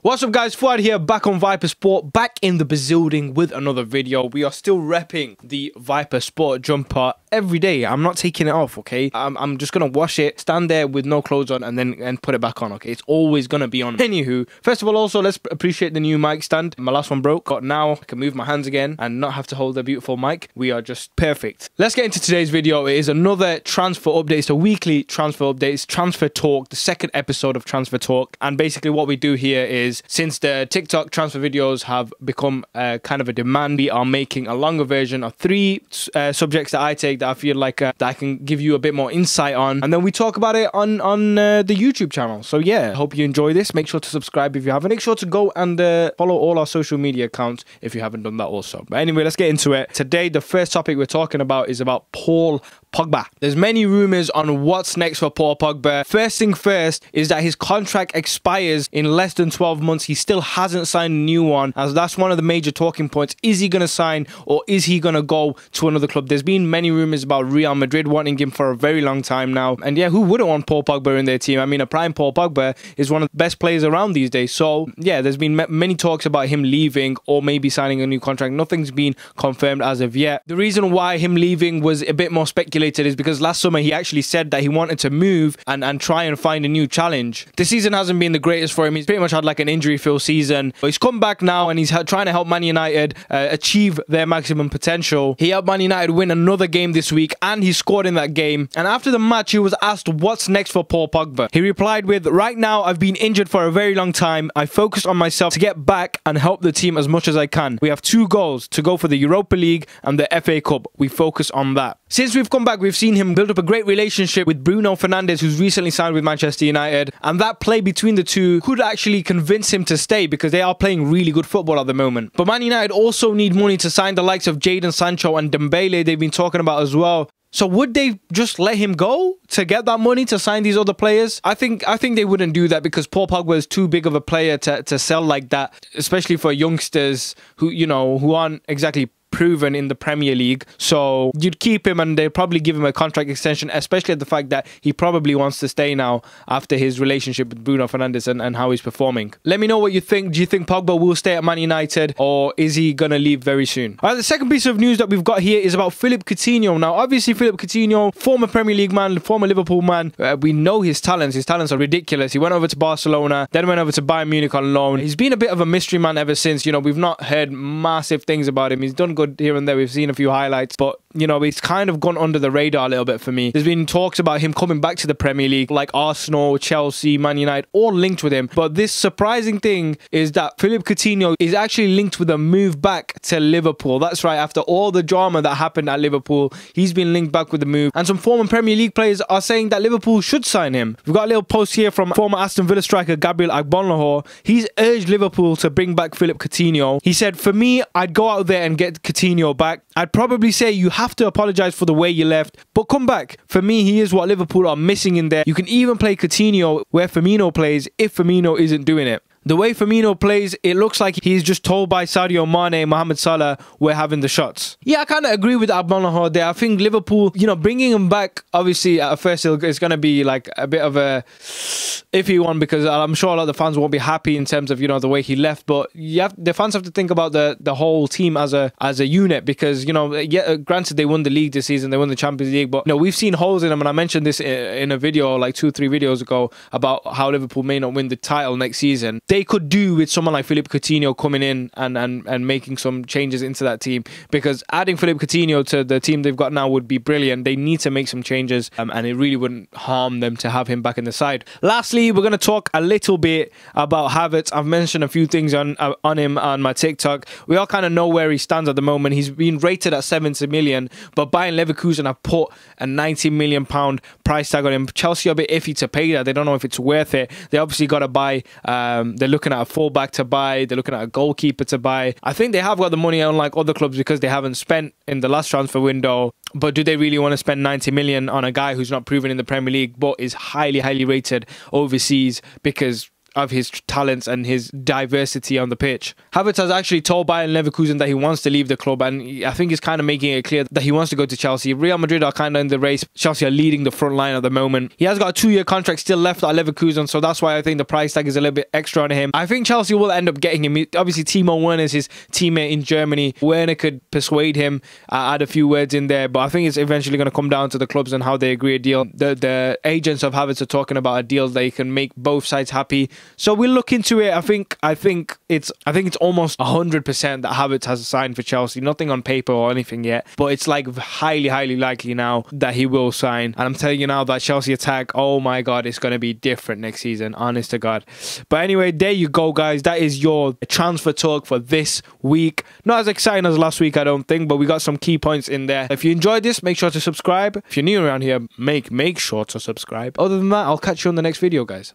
What's up guys, Fuad here, back on Viper Sport, back in the building with another video. We are still repping the Viper Sport jumper every day. I'm not taking it off, okay? I'm, I'm just gonna wash it, stand there with no clothes on, and then and put it back on, okay? It's always gonna be on. Anywho, first of all, also let's appreciate the new mic stand. My last one broke, got now I can move my hands again and not have to hold the beautiful mic. We are just perfect. Let's get into today's video. It is another transfer update. It's a weekly transfer update. It's Transfer Talk, the second episode of Transfer Talk. And basically what we do here is is since the TikTok transfer videos have become uh, kind of a demand, we are making a longer version of three uh, subjects that I take that I feel like uh, that I can give you a bit more insight on, and then we talk about it on on uh, the YouTube channel. So yeah, hope you enjoy this. Make sure to subscribe if you haven't. Make sure to go and uh, follow all our social media accounts if you haven't done that also. But anyway, let's get into it. Today, the first topic we're talking about is about Paul Pogba. There's many rumors on what's next for Paul Pogba. First thing first is that his contract expires in less than 12 months. He still hasn't signed a new one, as that's one of the major talking points. Is he going to sign or is he going to go to another club? There's been many rumors about Real Madrid wanting him for a very long time now. And yeah, who wouldn't want Paul Pogba in their team? I mean, a prime Paul Pogba is one of the best players around these days. So yeah, there's been many talks about him leaving or maybe signing a new contract. Nothing's been confirmed as of yet. The reason why him leaving was a bit more speculated is because last summer he actually said that he wanted to move and, and try and find a new challenge. The season hasn't been the greatest for him. He's pretty much had like an injury-filled season. But he's come back now and he's trying to help Man United uh, achieve their maximum potential. He helped Man United win another game this week and he scored in that game. And after the match, he was asked what's next for Paul Pogba. He replied with, right now I've been injured for a very long time. I focus on myself to get back and help the team as much as I can. We have two goals to go for the Europa League and the FA Cup. We focus on that. Since we've come back, we've seen him build up a great relationship with Bruno Fernandes, who's recently signed with Manchester United. And that play between the two could actually convince him to stay because they are playing really good football at the moment. But Man United also need money to sign the likes of Jadon Sancho and Dembele they've been talking about as well. So would they just let him go to get that money to sign these other players? I think I think they wouldn't do that because Paul Pogba is too big of a player to, to sell like that, especially for youngsters who you know who aren't exactly proven in the Premier League. So you'd keep him and they'd probably give him a contract extension, especially at the fact that he probably wants to stay now after his relationship with Bruno Fernandes and, and how he's performing. Let me know what you think. Do you think Pogba will stay at Man United or is he going to leave very soon? All right, the second piece of news that we've got here is about Philip Coutinho. Now, obviously, Philip Coutinho, former Premier League man, former Liverpool man, uh, we know his talents. His talents are ridiculous. He went over to Barcelona, then went over to Bayern Munich on loan. He's been a bit of a mystery man ever since. You know, we've not heard massive things about him. He's done good here and there. We've seen a few highlights, but you know, he's kind of gone under the radar a little bit for me. There's been talks about him coming back to the Premier League, like Arsenal, Chelsea, Man United, all linked with him. But this surprising thing is that Philip Coutinho is actually linked with a move back to Liverpool. That's right, after all the drama that happened at Liverpool, he's been linked back with the move. And some former Premier League players are saying that Liverpool should sign him. We've got a little post here from former Aston Villa striker Gabriel Agbonlahor. He's urged Liverpool to bring back Philip Coutinho. He said, For me, I'd go out there and get Coutinho back. I'd probably say you have to apologise for the way you left, but come back. For me, he is what Liverpool are missing in there. You can even play Coutinho where Firmino plays if Firmino isn't doing it. The way Firmino plays, it looks like he's just told by Sadio Mane Mohamed Salah we're having the shots. Yeah, I kind of agree with Agbonlahor there. I think Liverpool, you know, bringing him back, obviously at first it's going to be like a bit of a iffy one because I'm sure a lot of the fans won't be happy in terms of, you know, the way he left. But you have, the fans have to think about the, the whole team as a as a unit because, you know, yeah, granted they won the league this season, they won the Champions League, but, you know, we've seen holes in them. And I mentioned this in a video like two, three videos ago about how Liverpool may not win the title next season. They they could do with someone like Philippe Coutinho coming in and, and, and making some changes into that team because adding Philippe Coutinho to the team they've got now would be brilliant. They need to make some changes um, and it really wouldn't harm them to have him back in the side. Lastly, we're going to talk a little bit about Havertz. I've mentioned a few things on uh, on him on my TikTok. We all kind of know where he stands at the moment. He's been rated at 70 million, but Bayern Leverkusen have put a 90 million pound price tag on him. Chelsea are a bit iffy to pay that. They don't know if it's worth it. They obviously got to buy um, the they're looking at a fullback to buy. They're looking at a goalkeeper to buy. I think they have got the money, unlike other clubs, because they haven't spent in the last transfer window. But do they really want to spend 90 million on a guy who's not proven in the Premier League, but is highly, highly rated overseas? Because of his talents and his diversity on the pitch. Havertz has actually told Bayern Leverkusen that he wants to leave the club, and I think he's kind of making it clear that he wants to go to Chelsea. Real Madrid are kind of in the race. Chelsea are leading the front line at the moment. He has got a two-year contract still left at Leverkusen, so that's why I think the price tag is a little bit extra on him. I think Chelsea will end up getting him. Obviously, Timo Werner is his teammate in Germany. Werner could persuade him, uh, add a few words in there, but I think it's eventually going to come down to the clubs and how they agree a deal. The the agents of Havertz are talking about a deal they can make both sides happy. So we'll look into it. I think I think it's I think it's almost hundred percent that Havertz has signed for Chelsea. Nothing on paper or anything yet, but it's like highly highly likely now that he will sign. And I'm telling you now that Chelsea attack, oh my god, it's going to be different next season. Honest to God. But anyway, there you go, guys. That is your transfer talk for this week. Not as exciting as last week, I don't think, but we got some key points in there. If you enjoyed this, make sure to subscribe. If you're new around here, make make sure to subscribe. Other than that, I'll catch you on the next video, guys.